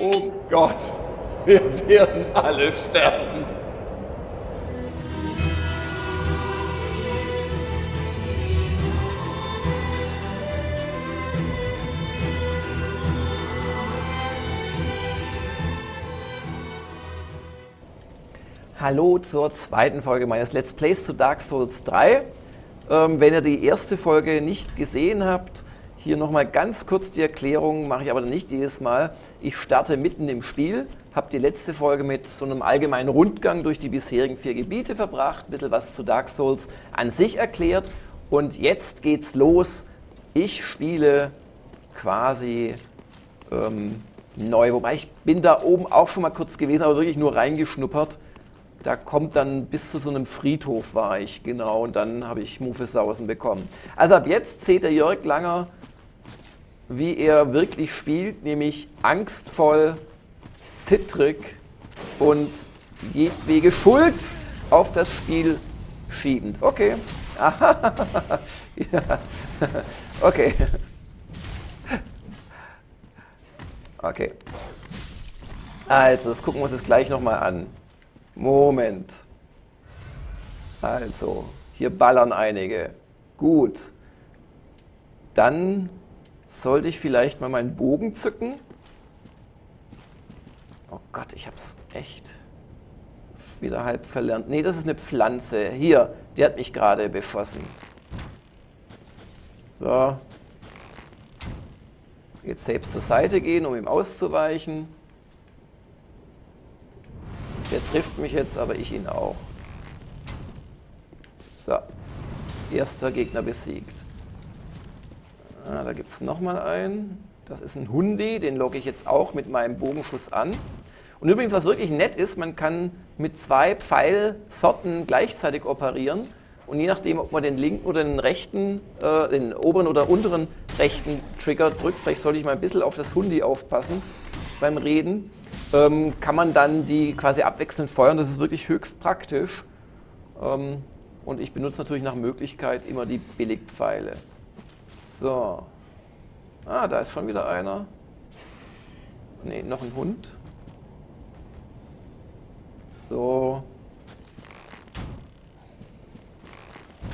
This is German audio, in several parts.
Oh Gott, wir werden alle sterben. Hallo zur zweiten Folge meines Let's Plays zu Dark Souls 3. Ähm, wenn ihr die erste Folge nicht gesehen habt, hier nochmal ganz kurz die Erklärung, mache ich aber nicht jedes Mal. Ich starte mitten im Spiel, habe die letzte Folge mit so einem allgemeinen Rundgang durch die bisherigen vier Gebiete verbracht, ein bisschen was zu Dark Souls an sich erklärt und jetzt geht's los. Ich spiele quasi ähm, neu, wobei ich bin da oben auch schon mal kurz gewesen, aber wirklich nur reingeschnuppert. Da kommt dann bis zu so einem Friedhof war ich, genau, und dann habe ich Muffesausen bekommen. Also ab jetzt seht ihr Jörg Langer wie er wirklich spielt, nämlich angstvoll, zittrig und jedwege Schuld auf das Spiel schiebend. Okay. Okay. Okay. Also, das gucken wir uns jetzt gleich nochmal an. Moment. Also, hier ballern einige. Gut. Dann sollte ich vielleicht mal meinen Bogen zücken? Oh Gott, ich hab's echt wieder halb verlernt. Nee, das ist eine Pflanze. Hier, die hat mich gerade beschossen. So. Jetzt selbst zur Seite gehen, um ihm auszuweichen. Der trifft mich jetzt, aber ich ihn auch. So. Erster Gegner besiegt. Ah, da gibt es nochmal einen. Das ist ein Hundi, den logge ich jetzt auch mit meinem Bogenschuss an. Und übrigens, was wirklich nett ist, man kann mit zwei Pfeilsorten gleichzeitig operieren. Und je nachdem, ob man den linken oder den rechten, äh, den oberen oder unteren rechten Trigger drückt, vielleicht sollte ich mal ein bisschen auf das Hundi aufpassen beim Reden, ähm, kann man dann die quasi abwechselnd feuern. Das ist wirklich höchst praktisch. Ähm, und ich benutze natürlich nach Möglichkeit immer die Billigpfeile. So. Ah, da ist schon wieder einer. Ne, noch ein Hund. So.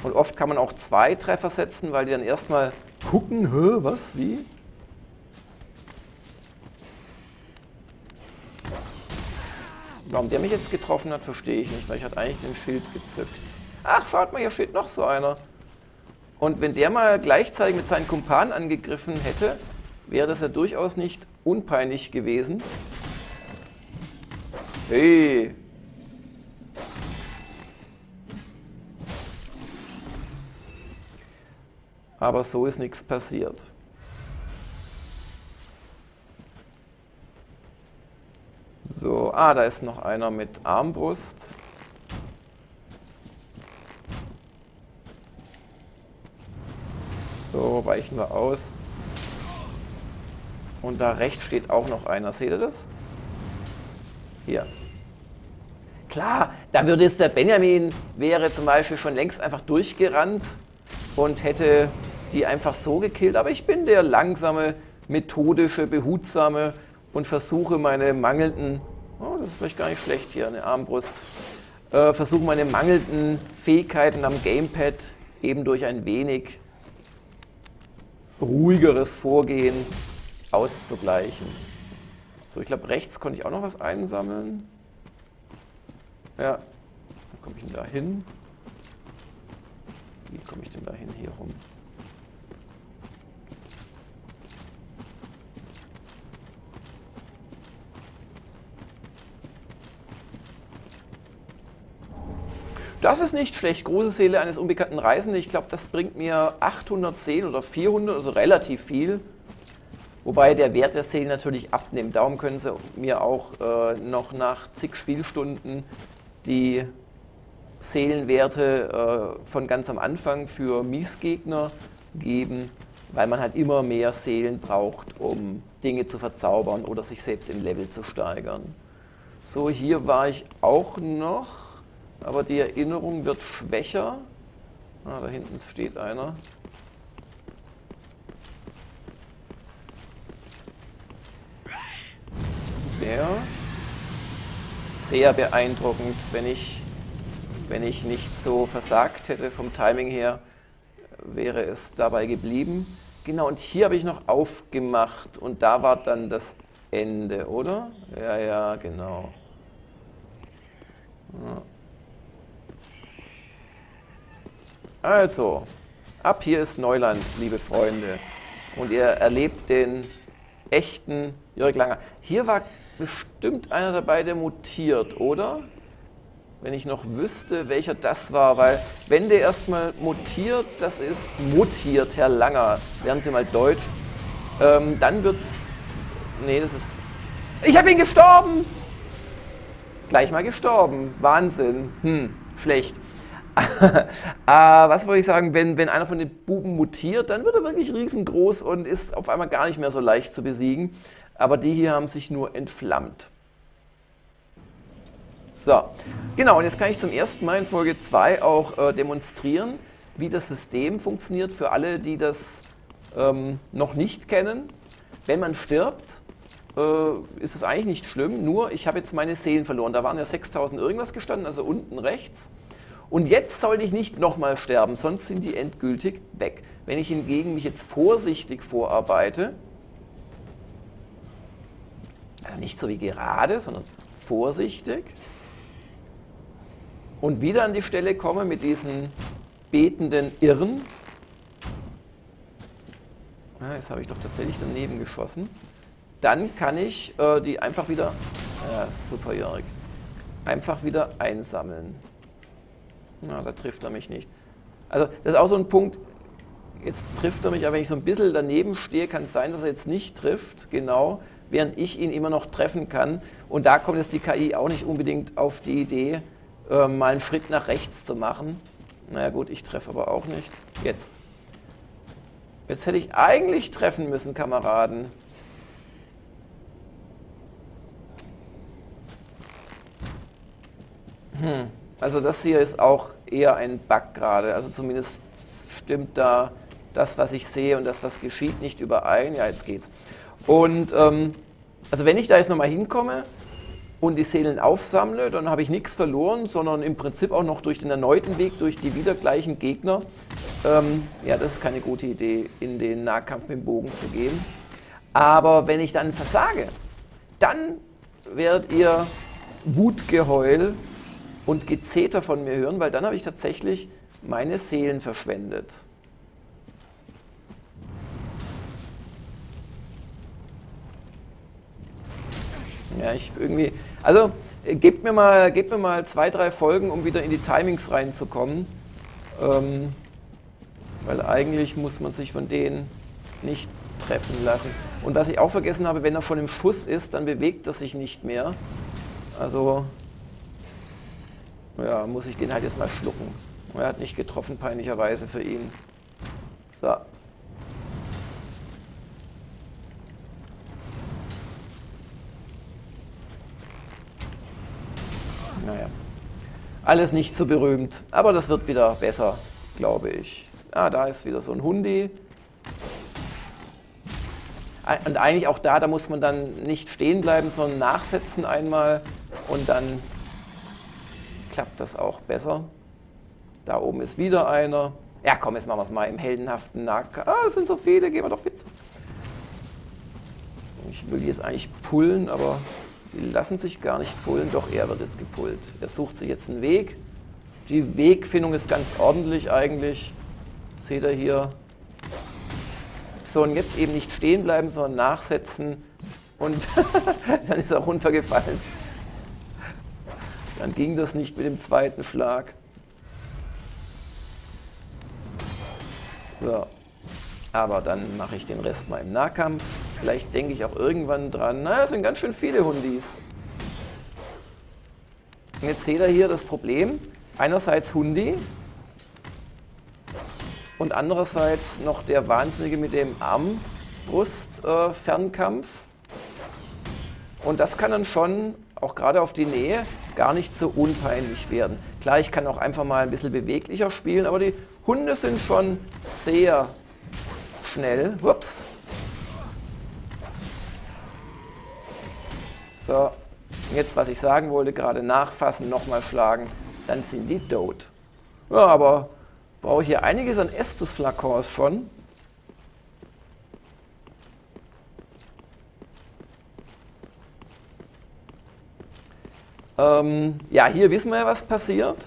Und oft kann man auch zwei Treffer setzen, weil die dann erstmal gucken, hä, was, wie? Warum der mich jetzt getroffen hat, verstehe ich nicht, weil ich hatte eigentlich den Schild gezückt. Ach, schaut mal, hier steht noch so einer. Und wenn der mal gleichzeitig mit seinen Kumpanen angegriffen hätte, wäre das ja durchaus nicht unpeinlich gewesen. Hey! Aber so ist nichts passiert. So, ah, da ist noch einer mit Armbrust. So, weichen wir aus. Und da rechts steht auch noch einer. Seht ihr das? Hier. Klar, da würde jetzt der Benjamin, wäre zum Beispiel schon längst einfach durchgerannt und hätte die einfach so gekillt. Aber ich bin der langsame, methodische, behutsame und versuche meine mangelnden, oh, das ist vielleicht gar nicht schlecht hier, eine Armbrust, äh, versuche meine mangelnden Fähigkeiten am Gamepad eben durch ein wenig ruhigeres Vorgehen auszugleichen. So, ich glaube, rechts konnte ich auch noch was einsammeln. Ja, wo komme ich denn da hin? Wie komme ich denn da hin? Hier rum. Das ist nicht schlecht. Große Seele eines unbekannten Reisenden. Ich glaube, das bringt mir 800 Seelen oder 400, also relativ viel. Wobei der Wert der Seelen natürlich abnimmt. Darum können sie mir auch äh, noch nach zig Spielstunden die Seelenwerte äh, von ganz am Anfang für Miesgegner geben, weil man halt immer mehr Seelen braucht, um Dinge zu verzaubern oder sich selbst im Level zu steigern. So, hier war ich auch noch aber die Erinnerung wird schwächer. Ah, da hinten steht einer. mehr. Sehr beeindruckend, wenn ich, wenn ich nicht so versagt hätte vom Timing her, wäre es dabei geblieben. Genau, und hier habe ich noch aufgemacht und da war dann das Ende, oder? Ja, ja, genau. Also, ab hier ist Neuland, liebe Freunde. Und ihr erlebt den echten Jörg Langer. Hier war bestimmt einer dabei, der mutiert, oder? Wenn ich noch wüsste, welcher das war, weil wenn der erstmal mutiert, das ist mutiert, Herr Langer, lernen Sie mal Deutsch, ähm, dann wird's, nee, das ist, ich habe ihn gestorben! Gleich mal gestorben, Wahnsinn, hm, schlecht. Äh, was wollte ich sagen, wenn, wenn einer von den Buben mutiert, dann wird er wirklich riesengroß und ist auf einmal gar nicht mehr so leicht zu besiegen. Aber die hier haben sich nur entflammt. So, genau, und jetzt kann ich zum ersten Mal in Folge 2 auch äh, demonstrieren, wie das System funktioniert für alle, die das ähm, noch nicht kennen. Wenn man stirbt, äh, ist es eigentlich nicht schlimm, nur ich habe jetzt meine Seelen verloren. Da waren ja 6000 irgendwas gestanden, also unten rechts. Und jetzt sollte ich nicht nochmal sterben, sonst sind die endgültig weg. Wenn ich hingegen mich jetzt vorsichtig vorarbeite, also nicht so wie gerade, sondern vorsichtig, und wieder an die Stelle komme mit diesen betenden Irren, ja, jetzt habe ich doch tatsächlich daneben geschossen, dann kann ich äh, die einfach wieder, ja, super Jörg, einfach wieder einsammeln. Na, da trifft er mich nicht. Also das ist auch so ein Punkt, jetzt trifft er mich, aber wenn ich so ein bisschen daneben stehe, kann es sein, dass er jetzt nicht trifft, genau, während ich ihn immer noch treffen kann. Und da kommt jetzt die KI auch nicht unbedingt auf die Idee, äh, mal einen Schritt nach rechts zu machen. Naja gut, ich treffe aber auch nicht. Jetzt. Jetzt hätte ich eigentlich treffen müssen, Kameraden. Hm. Also das hier ist auch eher ein Bug gerade. Also zumindest stimmt da das, was ich sehe und das, was geschieht, nicht überein. Ja, jetzt geht's. Und ähm, also wenn ich da jetzt nochmal hinkomme und die Seelen aufsammle, dann habe ich nichts verloren, sondern im Prinzip auch noch durch den erneuten Weg, durch die wieder gleichen Gegner. Ähm, ja, das ist keine gute Idee, in den Nahkampf mit dem Bogen zu gehen. Aber wenn ich dann versage, dann werdet ihr Wutgeheul und Gezeter von mir hören, weil dann habe ich tatsächlich meine Seelen verschwendet. Ja, ich irgendwie, also gebt mir mal, gebt mir mal zwei, drei Folgen, um wieder in die Timings reinzukommen. Ähm, weil eigentlich muss man sich von denen nicht treffen lassen. Und was ich auch vergessen habe, wenn er schon im Schuss ist, dann bewegt er sich nicht mehr. Also ja, muss ich den halt jetzt mal schlucken. Er hat nicht getroffen, peinlicherweise für ihn. So. Naja. Alles nicht so berühmt, aber das wird wieder besser, glaube ich. Ah, da ist wieder so ein Hundi. Und eigentlich auch da, da muss man dann nicht stehen bleiben, sondern nachsetzen einmal und dann klappt das auch besser. Da oben ist wieder einer. Ja, komm, jetzt machen wir es mal im heldenhaften Nahkampf. Ah, es sind so viele, gehen wir doch fit. Ich will die jetzt eigentlich pullen, aber die lassen sich gar nicht pullen. Doch, er wird jetzt gepullt. Er sucht sich jetzt einen Weg. Die Wegfindung ist ganz ordentlich eigentlich. Seht ihr hier. So, und jetzt eben nicht stehen bleiben, sondern nachsetzen. Und dann ist er runtergefallen. Dann ging das nicht mit dem zweiten Schlag. So. Aber dann mache ich den Rest mal im Nahkampf. Vielleicht denke ich auch irgendwann dran. Naja, es sind ganz schön viele Hundis. Und jetzt seht ihr hier das Problem. Einerseits Hundi und andererseits noch der Wahnsinnige mit dem Armbrust-Fernkampf. Äh, und das kann dann schon, auch gerade auf die Nähe, gar nicht so unpeinlich werden. Klar, ich kann auch einfach mal ein bisschen beweglicher spielen, aber die Hunde sind schon sehr schnell. Ups. So. Jetzt was ich sagen wollte, gerade nachfassen, nochmal schlagen, dann sind die tot. Ja, aber brauche hier einiges an Estus-Flakons schon. Ähm, ja, hier wissen wir ja, was passiert.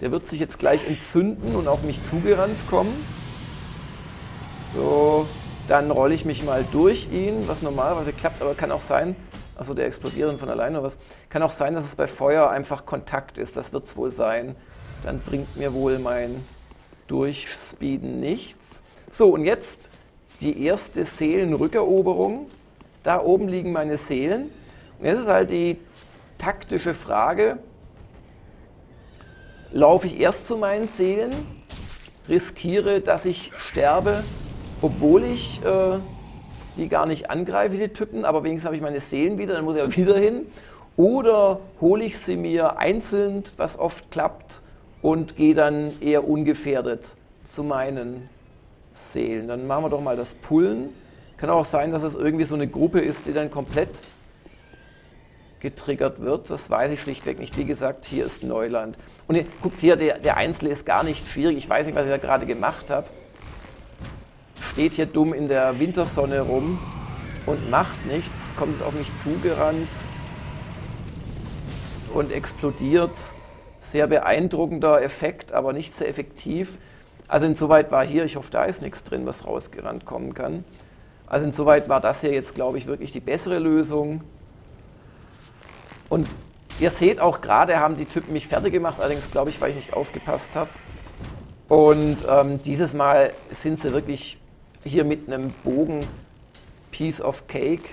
Der wird sich jetzt gleich entzünden und auf mich zugerannt kommen. So, dann rolle ich mich mal durch ihn, was normalerweise klappt, aber kann auch sein, also der explodiert dann von alleine oder was, kann auch sein, dass es bei Feuer einfach Kontakt ist, das wird es wohl sein. Dann bringt mir wohl mein Durchspeeden nichts. So, und jetzt die erste Seelenrückeroberung. Da oben liegen meine Seelen. Und jetzt ist halt die taktische Frage, laufe ich erst zu meinen Seelen, riskiere, dass ich sterbe, obwohl ich äh, die gar nicht angreife, die Typen, aber wenigstens habe ich meine Seelen wieder, dann muss ich aber wieder hin. Oder hole ich sie mir einzeln, was oft klappt, und gehe dann eher ungefährdet zu meinen Seelen. Dann machen wir doch mal das Pullen. Kann auch sein, dass es irgendwie so eine Gruppe ist, die dann komplett getriggert wird. Das weiß ich schlichtweg nicht. Wie gesagt, hier ist Neuland. Und ihr guckt hier, der, der Einzelne ist gar nicht schwierig. Ich weiß nicht, was ich da gerade gemacht habe. Steht hier dumm in der Wintersonne rum und macht nichts. Kommt es auf mich zugerannt und explodiert. Sehr beeindruckender Effekt, aber nicht sehr effektiv. Also insoweit war hier, ich hoffe, da ist nichts drin, was rausgerannt kommen kann. Also insoweit war das hier jetzt, glaube ich, wirklich die bessere Lösung. Und ihr seht auch gerade, haben die Typen mich fertig gemacht, allerdings glaube ich, weil ich nicht aufgepasst habe. Und ähm, dieses Mal sind sie wirklich hier mit einem Bogen Piece of Cake.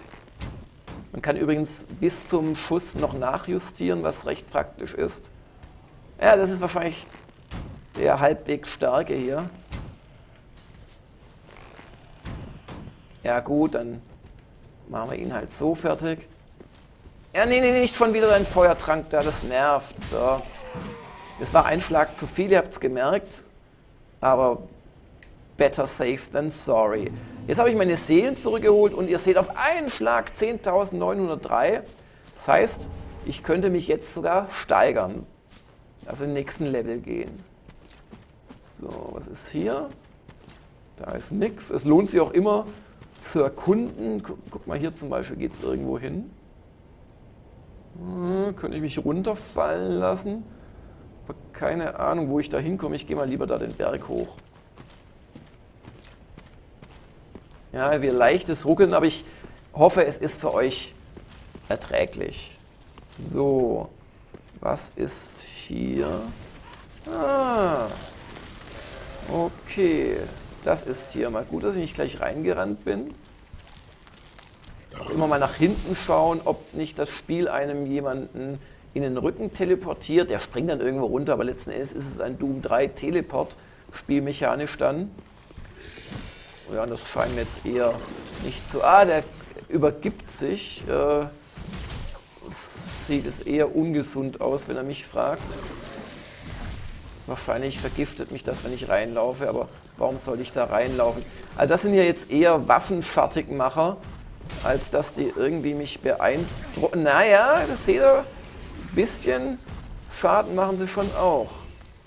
Man kann übrigens bis zum Schuss noch nachjustieren, was recht praktisch ist. Ja, das ist wahrscheinlich der halbwegs starke hier. Ja gut, dann machen wir ihn halt so fertig. Ja, nee, nee, nicht schon wieder ein Feuertrank da, das nervt. So. Das war ein Schlag zu viel, ihr habt es gemerkt. Aber better safe than sorry. Jetzt habe ich meine Seelen zurückgeholt und ihr seht auf einen Schlag 10.903. Das heißt, ich könnte mich jetzt sogar steigern. Also in den nächsten Level gehen. So, was ist hier? Da ist nichts. Es lohnt sich auch immer zu erkunden. Guck, guck mal, hier zum Beispiel geht es irgendwo hin. Hm, könnte ich mich runterfallen lassen? Aber keine Ahnung, wo ich da hinkomme. Ich gehe mal lieber da den Berg hoch. Ja, wir leichtes Ruckeln, aber ich hoffe, es ist für euch erträglich. So, was ist hier? Ah, okay. Das ist hier mal gut, dass ich nicht gleich reingerannt bin immer mal nach hinten schauen, ob nicht das Spiel einem jemanden in den Rücken teleportiert. Der springt dann irgendwo runter, aber letzten Endes ist es ein Doom 3 Teleport, spielmechanisch dann. Ja, das scheint mir jetzt eher nicht so. Ah, der übergibt sich. Äh, sieht es eher ungesund aus, wenn er mich fragt. Wahrscheinlich vergiftet mich das, wenn ich reinlaufe, aber warum soll ich da reinlaufen? Also das sind ja jetzt eher Waffenschartigmacher, als dass die irgendwie mich beeindrucken. Naja, das seht ihr, ein bisschen Schaden machen sie schon auch.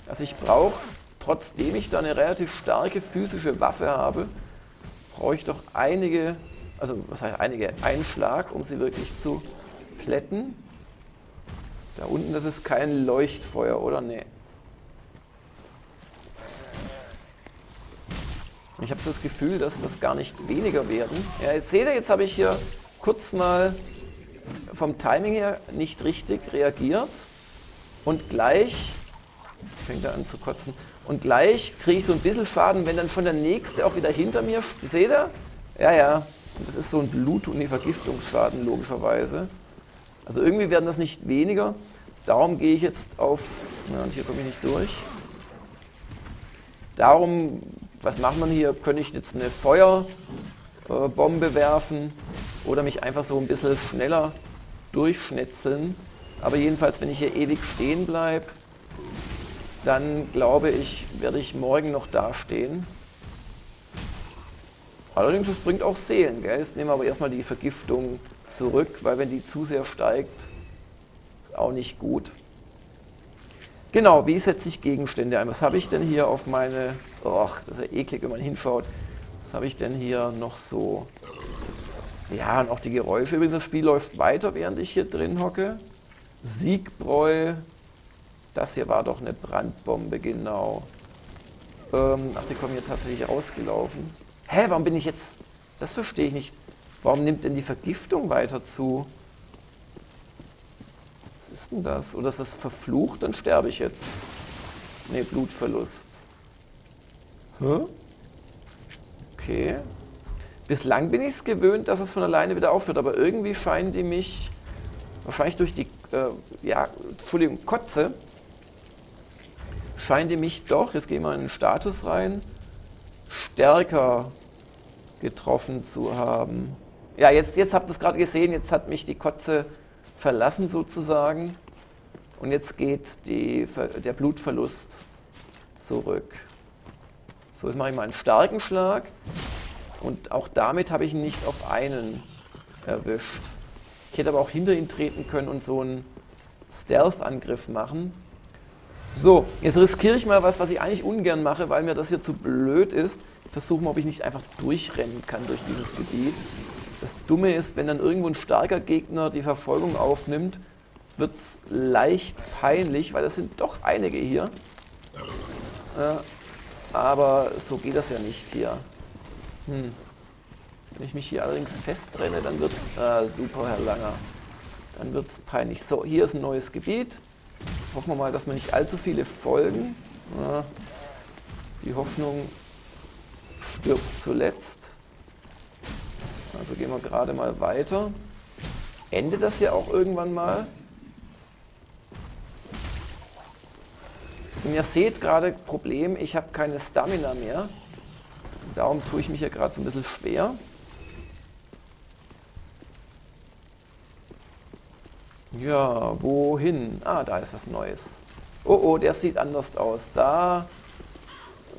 Also ich brauche, trotzdem ich da eine relativ starke physische Waffe habe, brauche ich doch einige, also was heißt einige, Einschlag, um sie wirklich zu plätten. Da unten, das ist kein Leuchtfeuer, oder? Nee. Ich habe das Gefühl, dass das gar nicht weniger werden. Ja, jetzt seht ihr, jetzt habe ich hier kurz mal vom Timing her nicht richtig reagiert und gleich fängt er an zu kotzen und gleich kriege ich so ein bisschen Schaden, wenn dann schon der nächste auch wieder hinter mir. Seht ihr? Ja, ja. Und das ist so ein Blut- und Vergiftungsschaden logischerweise. Also irgendwie werden das nicht weniger. Darum gehe ich jetzt auf, na, und hier komme ich nicht durch. Darum was macht man hier? Könnte ich jetzt eine Feuerbombe werfen oder mich einfach so ein bisschen schneller durchschnetzeln? Aber jedenfalls, wenn ich hier ewig stehen bleibe, dann glaube ich, werde ich morgen noch dastehen. Allerdings, es bringt auch Seelen, gell? Jetzt nehmen wir aber erstmal die Vergiftung zurück, weil wenn die zu sehr steigt, ist auch nicht gut. Genau, wie setze ich Gegenstände ein? Was habe ich denn hier auf meine... Och, das ist ja eklig, wenn man hinschaut. Was habe ich denn hier noch so? Ja, und auch die Geräusche. Übrigens, das Spiel läuft weiter, während ich hier drin hocke. Siegbräu. Das hier war doch eine Brandbombe, genau. Ähm, ach, die kommen hier tatsächlich ausgelaufen. Hä, warum bin ich jetzt... Das verstehe ich nicht. Warum nimmt denn die Vergiftung weiter zu? Ist denn das? Oder ist das verflucht? Dann sterbe ich jetzt. Ne, Blutverlust. Hä? Okay. Bislang bin ich es gewöhnt, dass es von alleine wieder aufhört, aber irgendwie scheinen die mich, wahrscheinlich durch die, äh, ja, Entschuldigung, Kotze, scheinen die mich doch, jetzt gehen wir in den Status rein, stärker getroffen zu haben. Ja, jetzt, jetzt habt ihr es gerade gesehen, jetzt hat mich die Kotze verlassen sozusagen und jetzt geht die, der Blutverlust zurück. So, jetzt mache ich mal einen starken Schlag und auch damit habe ich ihn nicht auf einen erwischt. Ich hätte aber auch hinter ihn treten können und so einen Stealth-Angriff machen. So, jetzt riskiere ich mal was, was ich eigentlich ungern mache, weil mir das hier zu blöd ist. Versuchen, ob ich nicht einfach durchrennen kann durch dieses Gebiet. Das Dumme ist, wenn dann irgendwo ein starker Gegner die Verfolgung aufnimmt, wird es leicht peinlich, weil das sind doch einige hier. Äh, aber so geht das ja nicht hier. Hm. Wenn ich mich hier allerdings festtrenne, dann wird es... Ah, super, Herr Langer. Dann wird es peinlich. So, hier ist ein neues Gebiet. Hoffen wir mal, dass wir nicht allzu viele folgen. Ja, die Hoffnung stirbt zuletzt. Also gehen wir gerade mal weiter. Endet das hier auch irgendwann mal? Und ihr seht gerade Problem, ich habe keine Stamina mehr. Darum tue ich mich ja gerade so ein bisschen schwer. Ja, wohin? Ah, da ist was Neues. Oh, oh, der sieht anders aus. Da,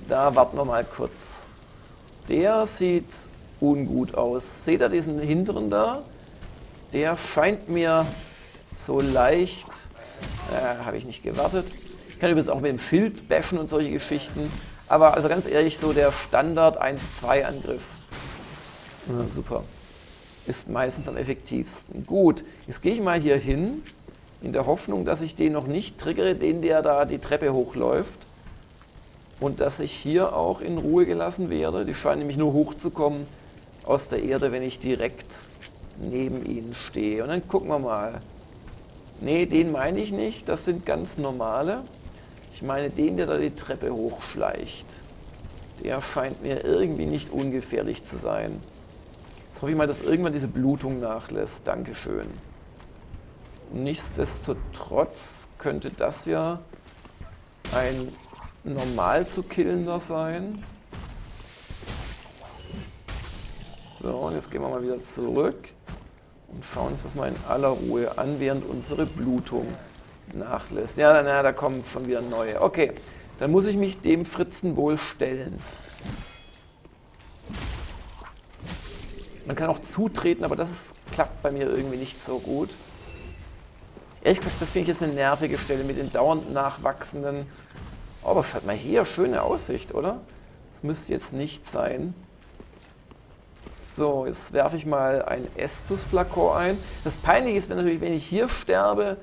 da warten wir mal kurz. Der sieht ungut aus. Seht ihr diesen hinteren da? Der scheint mir so leicht... Äh, habe ich nicht gewartet. Ich kann übrigens auch mit dem Schild bashen und solche Geschichten. Aber also ganz ehrlich, so der Standard 1-2-Angriff. Ja, super. Ist meistens am effektivsten. Gut, jetzt gehe ich mal hier hin, in der Hoffnung, dass ich den noch nicht triggere, den der da die Treppe hochläuft. Und dass ich hier auch in Ruhe gelassen werde. Die scheinen nämlich nur hochzukommen aus der Erde, wenn ich direkt neben ihnen stehe. Und dann gucken wir mal. Ne, den meine ich nicht. Das sind ganz normale. Ich meine den, der da die Treppe hochschleicht. Der scheint mir irgendwie nicht ungefährlich zu sein. Jetzt hoffe ich mal, dass irgendwann diese Blutung nachlässt. Dankeschön. Nichtsdestotrotz könnte das ja ein normal zu killender sein. So, und jetzt gehen wir mal wieder zurück und schauen uns das mal in aller Ruhe an, während unsere Blutung nachlässt. Ja, na, da kommen schon wieder neue. Okay, dann muss ich mich dem Fritzen wohl stellen. Man kann auch zutreten, aber das ist, klappt bei mir irgendwie nicht so gut. Ehrlich gesagt, das finde ich jetzt eine nervige Stelle mit den dauernd nachwachsenden... Oh, aber schaut mal hier, schöne Aussicht, oder? Das müsste jetzt nicht sein. So, jetzt werfe ich mal ein Estus-Flakon ein. Das Peinliche ist, wenn natürlich, wenn ich hier sterbe,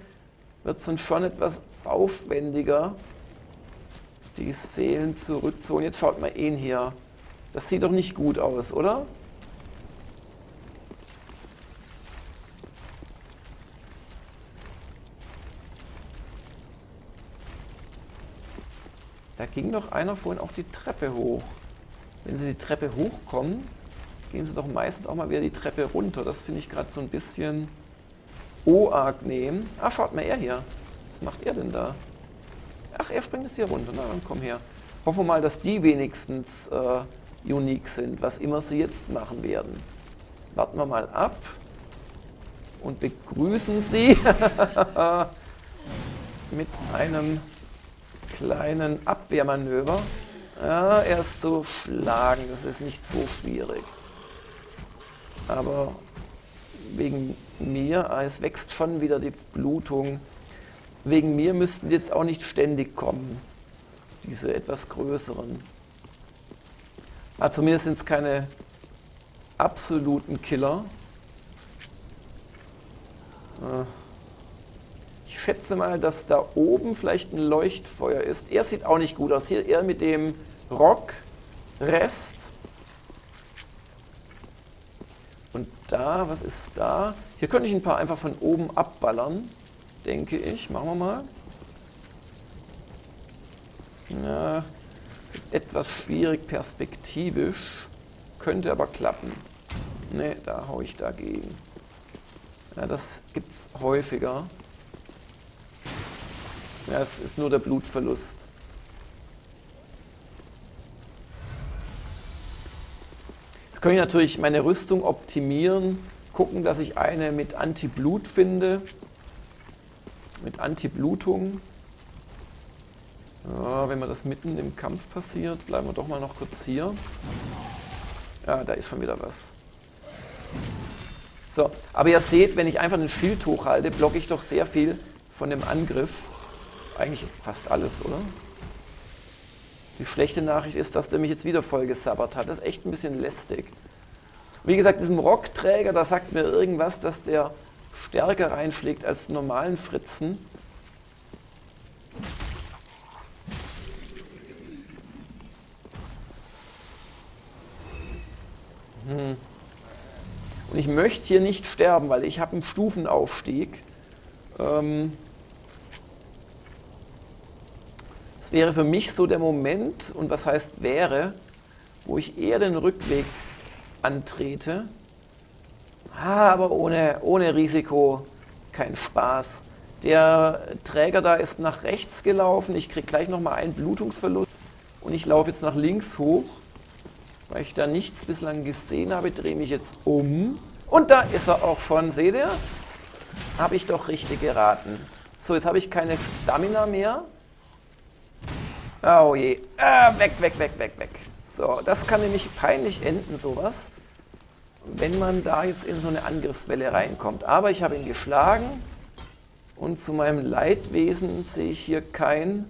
wird es dann schon etwas aufwendiger, die Seelen zurückzuholen. Jetzt schaut mal ihn hier. Das sieht doch nicht gut aus, oder? Da ging doch einer vorhin auch die Treppe hoch. Wenn sie die Treppe hochkommen, gehen sie doch meistens auch mal wieder die Treppe runter. Das finde ich gerade so ein bisschen O-Arc nehmen. Ah, schaut mal er hier. Was macht er denn da? Ach, er springt es hier runter. Na, dann komm her. Hoffen wir mal, dass die wenigstens äh, unique sind, was immer sie jetzt machen werden. Warten wir mal ab und begrüßen sie mit einem kleinen Abwehrmanöver. Ja, er ist zu schlagen, das ist nicht so schwierig. Aber wegen mir, ah, es wächst schon wieder die Blutung. Wegen mir müssten jetzt auch nicht ständig kommen, diese etwas größeren. Ah, zumindest sind es keine absoluten Killer. Ah. Ich schätze mal, dass da oben vielleicht ein Leuchtfeuer ist. Er sieht auch nicht gut aus. Hier eher mit dem Rockrest. Und da, was ist da? Hier könnte ich ein paar einfach von oben abballern, denke ich. Machen wir mal. Ja, das ist etwas schwierig perspektivisch. Könnte aber klappen. Ne, da haue ich dagegen. Ja, das gibt es häufiger. Ja, es ist nur der Blutverlust. Kann ich natürlich meine Rüstung optimieren, gucken, dass ich eine mit Anti-Blut finde, mit Anti-Blutung. Ja, wenn mir das mitten im Kampf passiert, bleiben wir doch mal noch kurz hier. Ja, da ist schon wieder was. So, aber ihr seht, wenn ich einfach ein Schild hochhalte, blocke ich doch sehr viel von dem Angriff. Eigentlich fast alles, oder? Die schlechte Nachricht ist, dass der mich jetzt wieder voll gesabbert hat. Das ist echt ein bisschen lästig. Wie gesagt, diesem Rockträger, da sagt mir irgendwas, dass der stärker reinschlägt als normalen Fritzen. Hm. Und ich möchte hier nicht sterben, weil ich habe einen Stufenaufstieg. Ähm, Es wäre für mich so der Moment, und was heißt wäre, wo ich eher den Rückweg antrete. Ah, aber ohne, ohne Risiko kein Spaß. Der Träger da ist nach rechts gelaufen. Ich kriege gleich nochmal einen Blutungsverlust. Und ich laufe jetzt nach links hoch. Weil ich da nichts bislang gesehen habe, drehe mich jetzt um. Und da ist er auch schon, seht ihr? Habe ich doch richtig geraten. So, jetzt habe ich keine Stamina mehr. Oh je. Ah, weg, weg, weg, weg, weg. So, das kann nämlich peinlich enden, sowas. Wenn man da jetzt in so eine Angriffswelle reinkommt. Aber ich habe ihn geschlagen. Und zu meinem Leidwesen sehe ich hier kein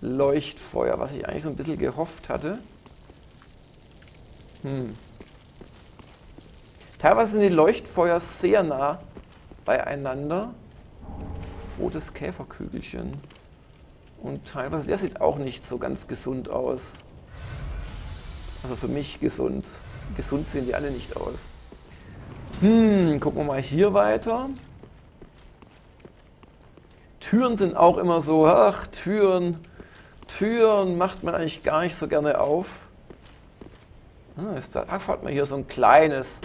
Leuchtfeuer, was ich eigentlich so ein bisschen gehofft hatte. Hm. Teilweise sind die Leuchtfeuer sehr nah beieinander. Rotes Käferkügelchen. Und teilweise, der sieht auch nicht so ganz gesund aus. Also für mich gesund. Gesund sehen die alle nicht aus. Hm, gucken wir mal hier weiter. Türen sind auch immer so, ach, Türen, Türen macht man eigentlich gar nicht so gerne auf. Ah, ist da, ach, schaut mal hier, so ein kleines,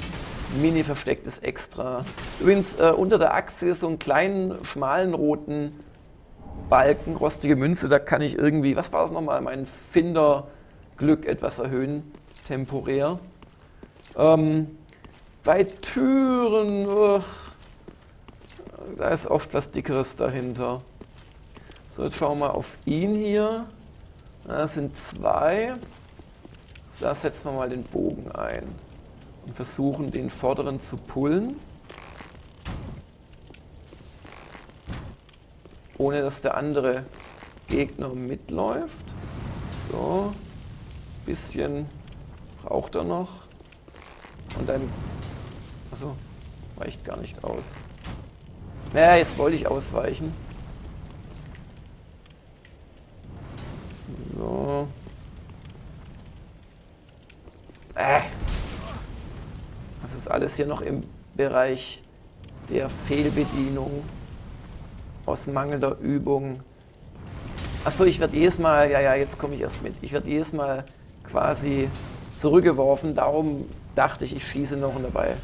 mini verstecktes Extra. Übrigens, äh, unter der Achse ist so einen kleinen, schmalen roten Balken, rostige Münze, da kann ich irgendwie, was war das nochmal, mein Finderglück etwas erhöhen, temporär. Ähm, bei Türen, uch, da ist oft was Dickeres dahinter. So, jetzt schauen wir mal auf ihn hier. Das sind zwei. Da setzen wir mal den Bogen ein und versuchen den vorderen zu pullen. Ohne dass der andere Gegner mitläuft. So, bisschen braucht er noch. Und dann, also weicht gar nicht aus. Naja, jetzt wollte ich ausweichen. So. Äh. Das ist alles hier noch im Bereich der Fehlbedienung aus mangelnder Übung. Achso, ich werde jedes Mal, ja, ja, jetzt komme ich erst mit. Ich werde jedes Mal quasi zurückgeworfen. Darum dachte ich, ich schieße noch und dabei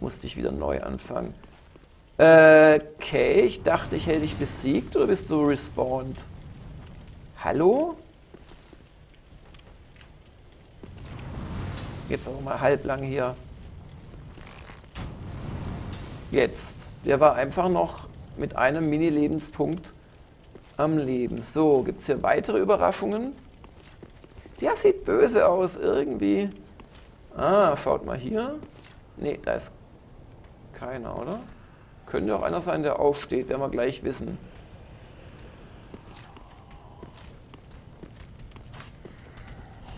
musste ich wieder neu anfangen. Äh, okay, ich dachte, ich hätte dich besiegt oder bist du respawned? Hallo? Jetzt auch mal halblang hier. Jetzt. Der war einfach noch mit einem Mini-Lebenspunkt am Leben. So, gibt es hier weitere Überraschungen? Der sieht böse aus irgendwie. Ah, schaut mal hier. Ne, da ist keiner, oder? Könnte auch einer sein, der aufsteht, werden wir gleich wissen.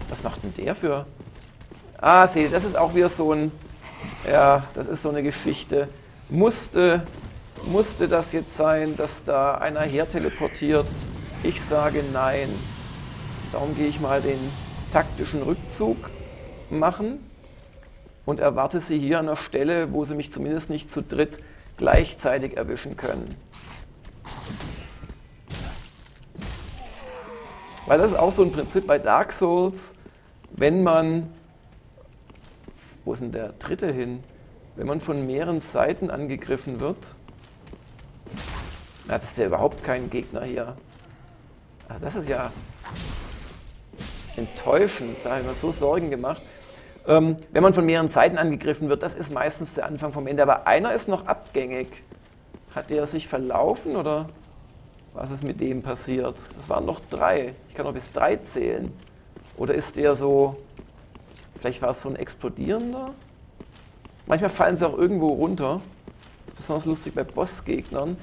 Was macht denn der für... Ah, seht, das ist auch wieder so ein... Ja, das ist so eine Geschichte. Musste, musste das jetzt sein, dass da einer her teleportiert? Ich sage nein. Darum gehe ich mal den taktischen Rückzug machen und erwarte sie hier an einer Stelle, wo sie mich zumindest nicht zu dritt gleichzeitig erwischen können. Weil das ist auch so ein Prinzip bei Dark Souls, wenn man, wo ist denn der dritte hin? Wenn man von mehreren Seiten angegriffen wird, das ist ja überhaupt kein Gegner hier. Also das ist ja enttäuschend, da habe ich mir so Sorgen gemacht. Ähm, wenn man von mehreren Seiten angegriffen wird, das ist meistens der Anfang vom Ende. Aber einer ist noch abgängig. Hat der sich verlaufen oder was ist mit dem passiert? Das waren noch drei. Ich kann noch bis drei zählen. Oder ist der so, vielleicht war es so ein explodierender? Manchmal fallen sie auch irgendwo runter. Das ist besonders lustig bei Bossgegnern.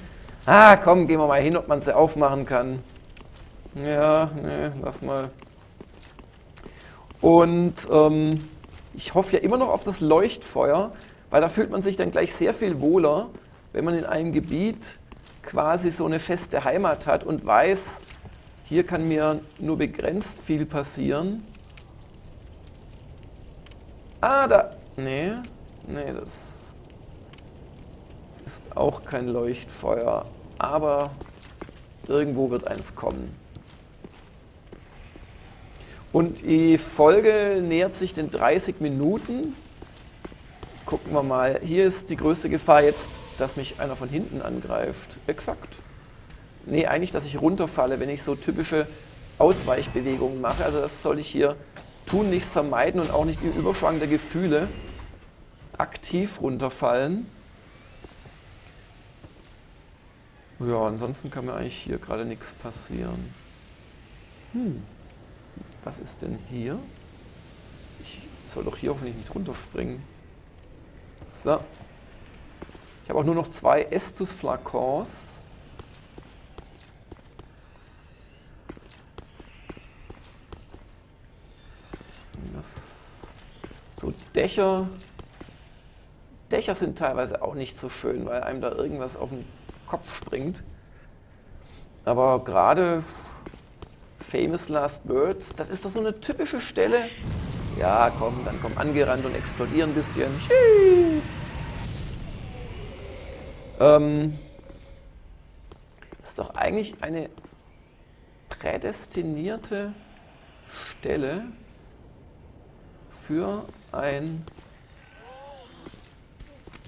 Ah, komm, gehen wir mal hin, ob man sie aufmachen kann. Ja, nee, lass mal. Und ähm, ich hoffe ja immer noch auf das Leuchtfeuer, weil da fühlt man sich dann gleich sehr viel wohler, wenn man in einem Gebiet quasi so eine feste Heimat hat und weiß, hier kann mir nur begrenzt viel passieren. Ah, da. Nee, nee, das ist auch kein Leuchtfeuer. Aber irgendwo wird eins kommen. Und die Folge nähert sich den 30 Minuten. Gucken wir mal. Hier ist die größte Gefahr jetzt, dass mich einer von hinten angreift. Exakt. Nee, eigentlich, dass ich runterfalle, wenn ich so typische Ausweichbewegungen mache. Also das soll ich hier tun, nichts vermeiden und auch nicht im Überschwang der Gefühle aktiv runterfallen. Ja, ansonsten kann mir eigentlich hier gerade nichts passieren. Hm. Was ist denn hier? Ich soll doch hier hoffentlich nicht runterspringen. So. Ich habe auch nur noch zwei Estus-Flakons. So Dächer. Dächer sind teilweise auch nicht so schön, weil einem da irgendwas auf den Kopf springt. Aber gerade Famous Last Birds, das ist doch so eine typische Stelle. Ja, komm, dann komm angerannt und explodieren ein bisschen. Ähm, das ist doch eigentlich eine prädestinierte Stelle für ein...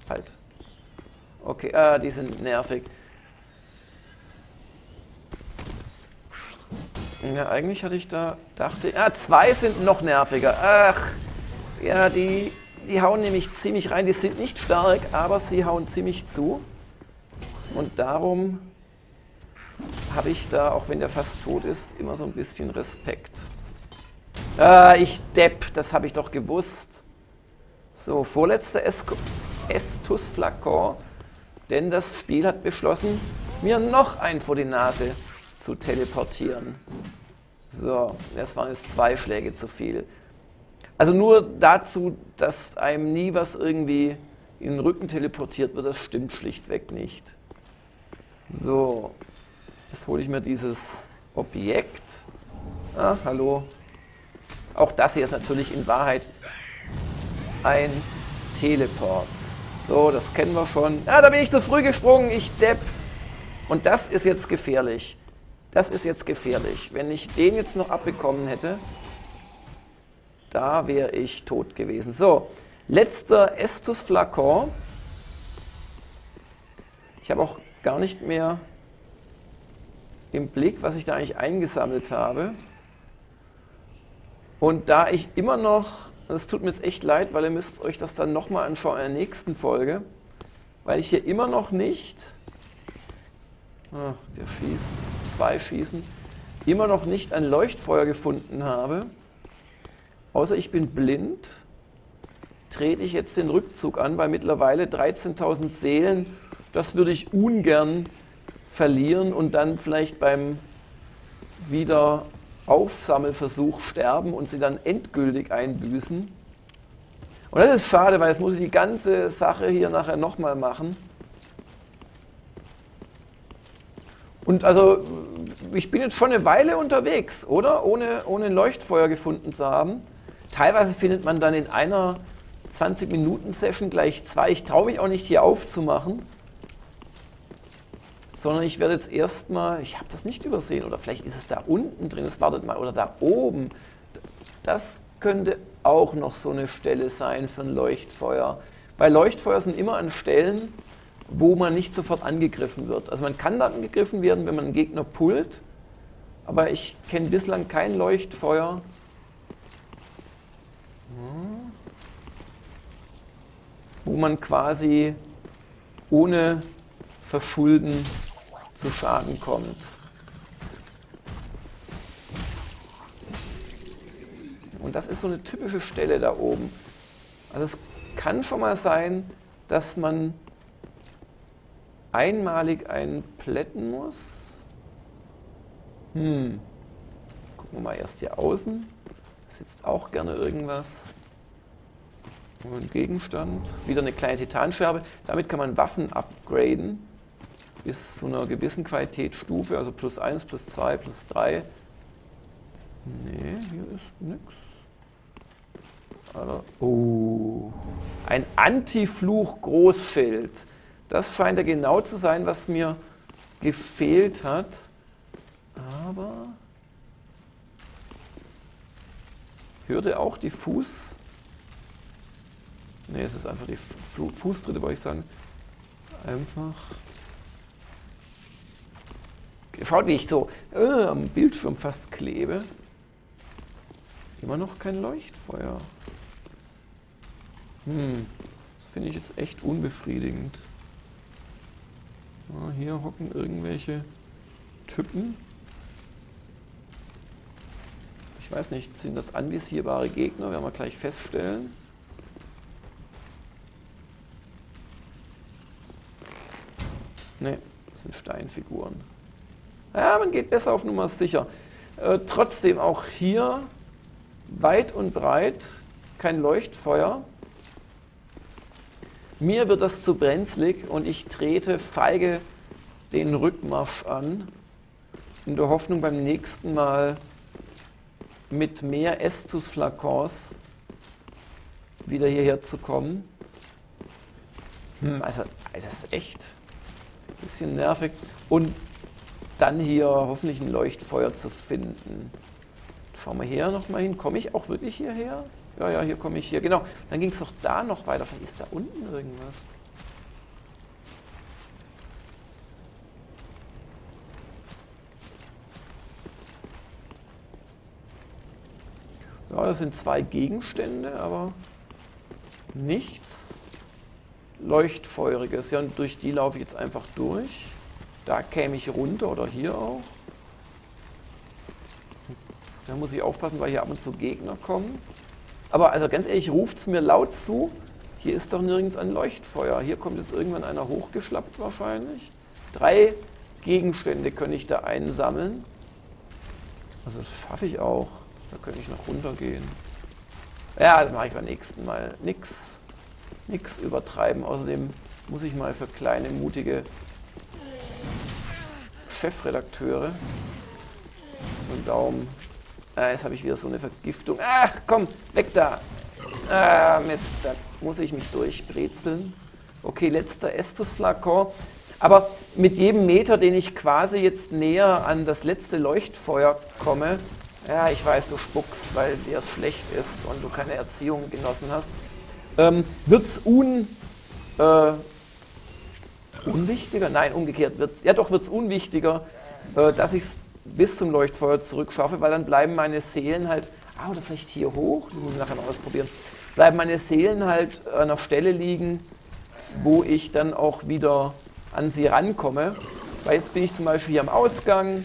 Halt. Okay, ah, die sind nervig. Ja, eigentlich hatte ich da, dachte, ja, zwei sind noch nerviger. Ach, ja, die, die hauen nämlich ziemlich rein. Die sind nicht stark, aber sie hauen ziemlich zu. Und darum habe ich da, auch wenn der fast tot ist, immer so ein bisschen Respekt. Ah, ich depp, das habe ich doch gewusst. So, vorletzter Estus Flakon, denn das Spiel hat beschlossen, mir noch einen vor die Nase zu teleportieren. So, das waren jetzt zwei Schläge zu viel. Also nur dazu, dass einem nie was irgendwie in den Rücken teleportiert wird, das stimmt schlichtweg nicht. So, jetzt hole ich mir dieses Objekt. Ah, hallo. Auch das hier ist natürlich in Wahrheit ein Teleport. So, das kennen wir schon. Ah, da bin ich zu früh gesprungen, ich depp. Und das ist jetzt gefährlich. Das ist jetzt gefährlich. Wenn ich den jetzt noch abbekommen hätte, da wäre ich tot gewesen. So, letzter Estus Flakon. Ich habe auch gar nicht mehr im Blick, was ich da eigentlich eingesammelt habe. Und da ich immer noch, es tut mir jetzt echt leid, weil ihr müsst euch das dann nochmal anschauen in der nächsten Folge, weil ich hier immer noch nicht, ach, der schießt, zwei schießen, immer noch nicht ein Leuchtfeuer gefunden habe, außer ich bin blind trete ich jetzt den Rückzug an, weil mittlerweile 13.000 Seelen, das würde ich ungern verlieren und dann vielleicht beim Wiederaufsammelversuch sterben und sie dann endgültig einbüßen. Und das ist schade, weil jetzt muss ich die ganze Sache hier nachher nochmal machen. Und also, ich bin jetzt schon eine Weile unterwegs, oder? Ohne, ohne ein Leuchtfeuer gefunden zu haben. Teilweise findet man dann in einer 20-Minuten-Session gleich zwei. Ich traue mich auch nicht hier aufzumachen, sondern ich werde jetzt erstmal, ich habe das nicht übersehen, oder vielleicht ist es da unten drin, es wartet mal, oder da oben. Das könnte auch noch so eine Stelle sein für ein Leuchtfeuer. Weil Leuchtfeuer sind immer an Stellen, wo man nicht sofort angegriffen wird. Also man kann dann angegriffen werden, wenn man einen Gegner pullt, aber ich kenne bislang kein Leuchtfeuer, wo man quasi ohne Verschulden zu Schaden kommt. Und das ist so eine typische Stelle da oben. Also es kann schon mal sein, dass man einmalig einen plätten muss. Hm. Gucken wir mal erst hier außen. Da sitzt auch gerne irgendwas. Ein Gegenstand. Wieder eine kleine Titanscherbe. Damit kann man Waffen upgraden. Bis zu einer gewissen Qualitätsstufe. Also plus 1, plus 2, plus 3. Nee, hier ist nichts. Oh. Ein Anti-Fluch-Großschild. Das scheint ja genau zu sein, was mir gefehlt hat. Aber hörte auch die Fuß. Ne, es ist einfach die Fußtritte, wollte ich sagen. Es ist einfach. Schaut, wie ich so äh, am Bildschirm fast klebe. Immer noch kein Leuchtfeuer. Hm, das finde ich jetzt echt unbefriedigend. Ja, hier hocken irgendwelche Typen. Ich weiß nicht, sind das anvisierbare Gegner? Werden wir gleich feststellen. Ne, das sind Steinfiguren. Ja, man geht besser auf Nummer sicher. Äh, trotzdem auch hier weit und breit kein Leuchtfeuer. Mir wird das zu brenzlig und ich trete feige den Rückmarsch an, in der Hoffnung beim nächsten Mal mit mehr Estus-Flakons wieder hierher zu kommen. Hm, also, das ist echt ein bisschen nervig. Und dann hier hoffentlich ein Leuchtfeuer zu finden. Schauen wir hier nochmal hin. Komme ich auch wirklich hierher? Ja, ja, hier komme ich hier. Genau. Dann ging es doch da noch weiter. Vielleicht ist da unten irgendwas. Ja, das sind zwei Gegenstände, aber nichts Leuchtfeuriges. Ja, und durch die laufe ich jetzt einfach durch. Da käme ich runter oder hier auch. Da muss ich aufpassen, weil hier ab und zu Gegner kommen. Aber also ganz ehrlich, ruft es mir laut zu, hier ist doch nirgends ein Leuchtfeuer. Hier kommt jetzt irgendwann einer hochgeschlappt wahrscheinlich. Drei Gegenstände könnte ich da einsammeln. Also das schaffe ich auch. Da könnte ich noch runtergehen. Ja, das mache ich beim nächsten Mal. Nix, nix übertreiben. Außerdem muss ich mal für kleine, mutige Chefredakteure und Daumen Ah, jetzt habe ich wieder so eine Vergiftung. Ach, komm, weg da. Ah, Mist, da muss ich mich durchbrezeln. Okay, letzter Estus-Flakon. Aber mit jedem Meter, den ich quasi jetzt näher an das letzte Leuchtfeuer komme, ja, ich weiß, du spuckst, weil dir es schlecht ist und du keine Erziehung genossen hast, ähm, wird es un, äh, unwichtiger? Nein, umgekehrt wird ja doch wird es unwichtiger, äh, dass ich es bis zum Leuchtfeuer zurückschaffe, weil dann bleiben meine Seelen halt, ah, oder vielleicht hier hoch, das muss ich nachher mal ausprobieren, bleiben meine Seelen halt an einer Stelle liegen, wo ich dann auch wieder an sie rankomme. Weil jetzt bin ich zum Beispiel hier am Ausgang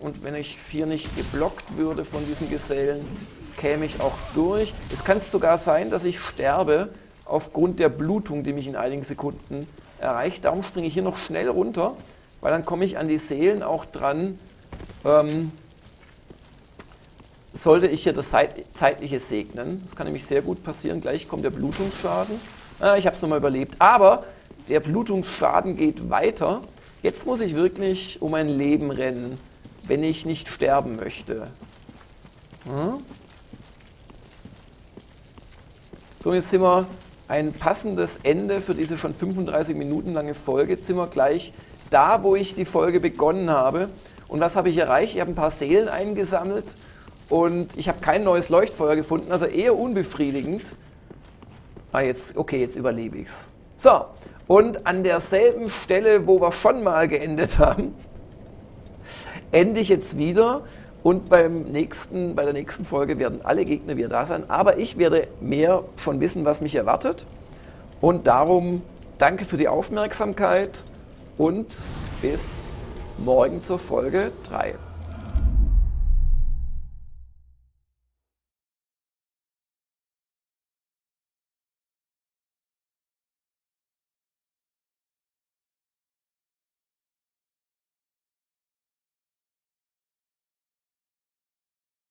und wenn ich hier nicht geblockt würde von diesen Gesellen, käme ich auch durch. Es kann sogar sein, dass ich sterbe aufgrund der Blutung, die mich in einigen Sekunden erreicht. Darum springe ich hier noch schnell runter, weil dann komme ich an die Seelen auch dran. Ähm, sollte ich hier das Zeitliche segnen. Das kann nämlich sehr gut passieren. Gleich kommt der Blutungsschaden. Ah, ich habe es nochmal überlebt. Aber der Blutungsschaden geht weiter. Jetzt muss ich wirklich um mein Leben rennen, wenn ich nicht sterben möchte. Hm? So, jetzt sind wir ein passendes Ende für diese schon 35 Minuten lange Folge. Jetzt sind wir gleich da, wo ich die Folge begonnen habe. Und was habe ich erreicht? Ich habe ein paar Seelen eingesammelt und ich habe kein neues Leuchtfeuer gefunden, also eher unbefriedigend. Ah, jetzt, okay, jetzt überlebe ich es. So, und an derselben Stelle, wo wir schon mal geendet haben, ende ich jetzt wieder. Und beim nächsten, bei der nächsten Folge werden alle Gegner wieder da sein. Aber ich werde mehr schon wissen, was mich erwartet. Und darum danke für die Aufmerksamkeit und bis morgen zur Folge 3.